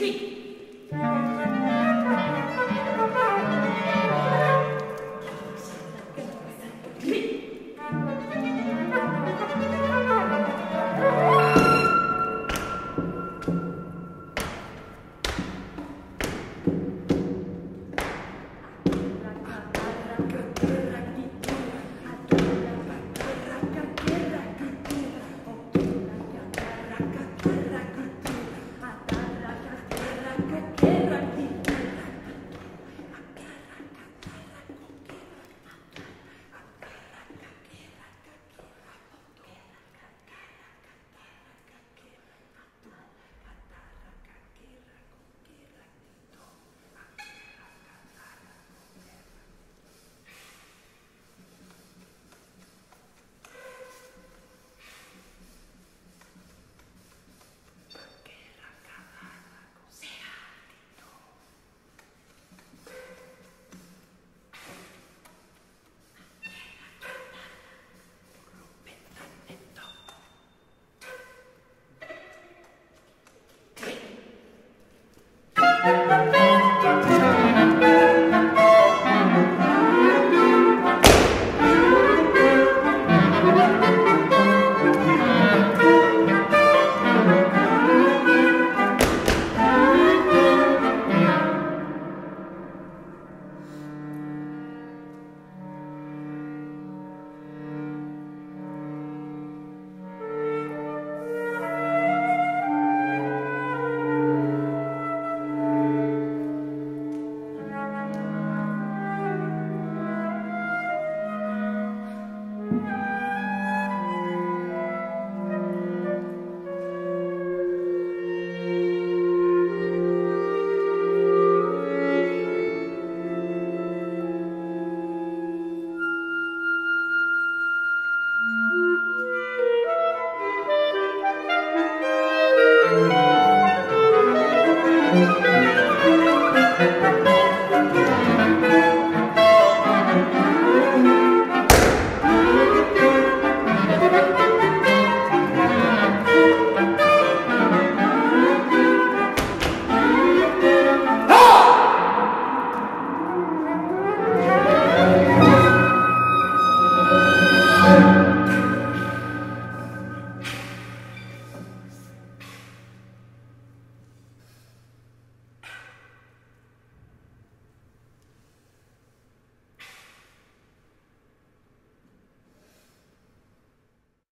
Click.